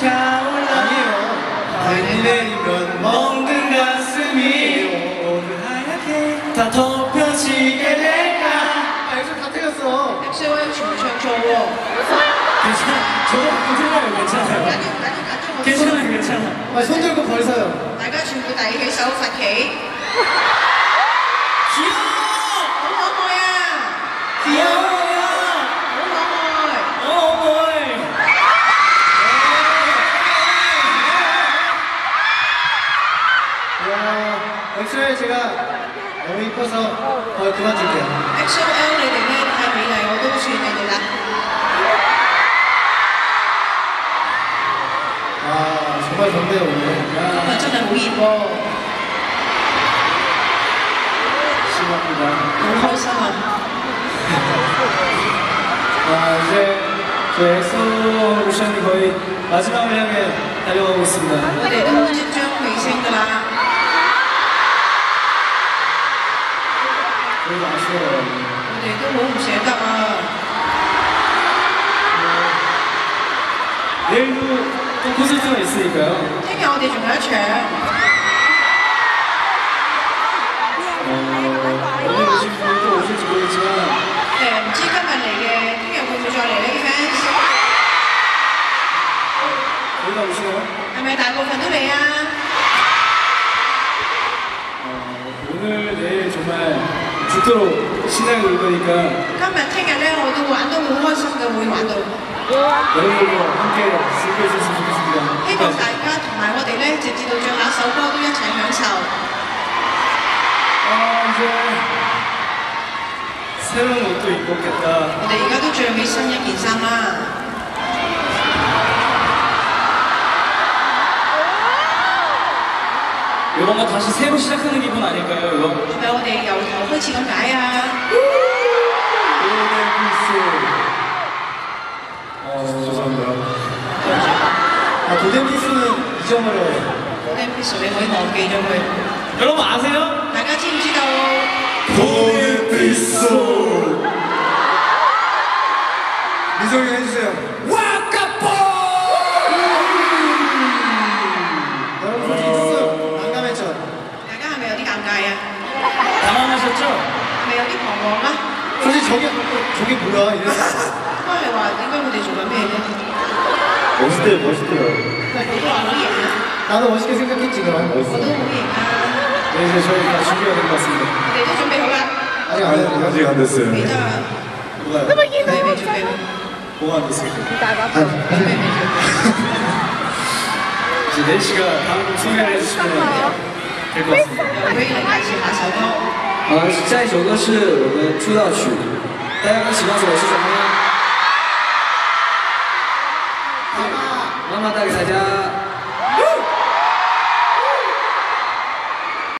차올라 아니에요. 내리면 멍든 가슴이 오늘 하얗게 다 덮여지게 될까? 아 요즘 다 틀렸어. 백세와의 괜찮아요 괜찮아괜찮아괜찮아손 아, 들고 벌써요. 내가 준비 나에게 샤오사케 귀여워! 어머 어머야. 귀여워! 액션을 제가 너무 이뻐서 어, 그만둘게요. 액션을 내리는 한미나의 어동수입니다. 아, 정말 덥네요, 오늘. 야, 정말 저는 우리 심합니다. 너무 허상한 아, 이제 저 엑소 미션이 거의 마지막을 향해 달려가고 있습니다. 네, 그래도 아쉬워요 我哋都好唔捨得啊！ 내일도 또 콘서트가 있으니까요 聽日我哋仲有一場， 어, 오늘 오신 분이 또 오실지 모르겠지만 誒唔知今日嚟嘅，聽日會唔會再嚟呢啲 fans？ 거의 다 오시나요? 係咪大部分都嚟啊？ 죽도록 신나게 놀 거니까 今日聽日咧我都玩得好開心嘅，會玩到。 여러분들도 함께 즐겨주셨으면 좋겠습니다 希望大家同埋我哋咧，直至到最後一首歌都一齊享受。 아 이제 새로운 옷도 입었겠다 我哋而家都着起新一件衫啦。 다시 새로 시작하는 기분 아닐까요, 이거? 나 오늘 여기서 지금 나야. 네, 어, 죄송합니다. 아, 도덴피스는 이정으로. 도덴피스 외모에 나오게 뭐 이름을. 여러분 아세요? 다 같이 인지다오. 도덴피스. 미성이 당황하셨죠? 근데 여기 벙벙아? 솔직히 저게 저게 뭐야? 이래서. 와 이걸 근데 저렴해. 멋있대요 멋있대요. 나도 멋있게 생각했지 그럼. 멋있어 네, 이제 저희 다 준비가 된 것 같습니다. 내도 준비해봐. 아직 안 했는데 아직 안 됐어요. 이자 뭐가 매매 준비해봐. 뭐가 안 됐어요? 매매 아, 네, 네, 네. 이제 네 씨가 다음 소개를 해주시면 可以告诉你们两位一起喊小猫呃下一首歌是我们出道曲。大家一起告诉我是什么呢？妈妈妈妈带给大家。哟